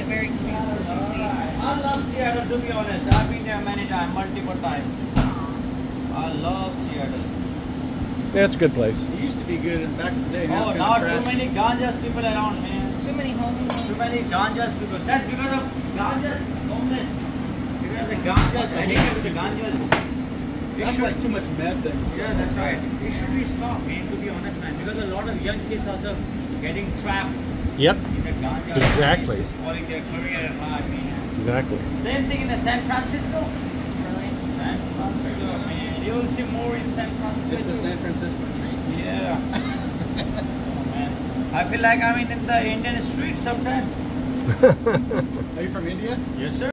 get very confused with DC. I love Seattle to be honest. I've been there many times, multiple times. I love Seattle. Yeah, it's a good place. It used to be good in back in the day. Now Oh, it's now too many ganjas people around, man. Too many homeless. Too many ganjas people. That's because of ganjas, homeless. Because of the ganjas, addicted to the ganjas. It That's should- like too much meth and Yeah, that's right. It should be stopped, man, to be honest, man. Because a lot of young kids also getting trapped Yep, in the ganja. Exactly. It's spoiling their career and life, man. exactly. Same thing in the San Francisco. Really? San Francisco, man. You will see more in San Francisco. just the. San Francisco treat. Yeah. oh, man. I feel like I'm in the Indian street sometimes. Are you from India? Yes, sir.